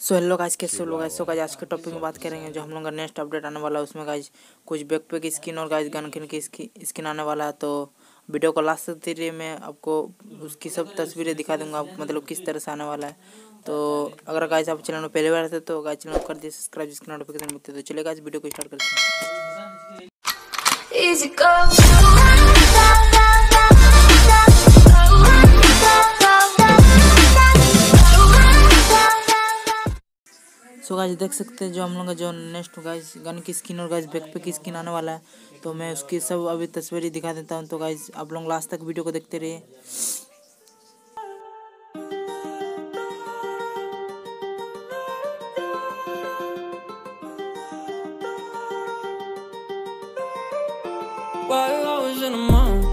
So hello guys कैसे लोग? Guys so guys आज के टॉपिक में बात करेंगे जो हम लोग का नेक्स्ट अपडेट आने वाला है उसमें गाइस कुछ बैकपैक स्किन और गाइस गन की स्किन आने वाला है तो वीडियो को लास्ट तक मैं आपको उसकी सब तस्वीरें दिखा दूँगा मतलब किस तरह से आने वाला है। तो अगर गाइस आप चैनल में पहले बार थे तो गाइस चैनल कर दिए सब्सक्राइब जिसकी नोटिफिकेशन मिलती है। तो चलिए गाइस वीडियो को स्टार्ट करते हैं। सो गाइस देख सकते हैं जो हम लोग का जो नेक्स्ट गाइस गन की स्किन और गाइस बैक पे की स्किन आने वाला है। तो मैं उसकी सब अभी तस्वीरें दिखा देता हूँ। तो गाइस आप लोग लास्ट तक वीडियो को देखते रहिए। While I was in a mall,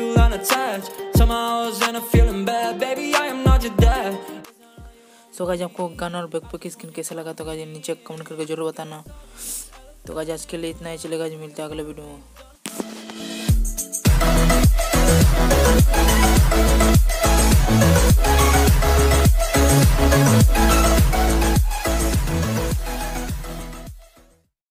feel unattached, somehow I was and I'm feeling bad. Baby, I am not your dad. तो गाज आपको गाना और बैकपैक की स्किन कैसा लगा तो गाज नीचे कमेंट करके ज़रूर बताना तो गाज आज के लिए इतना ही चलेगा मिलते हैं अगले वीडियो में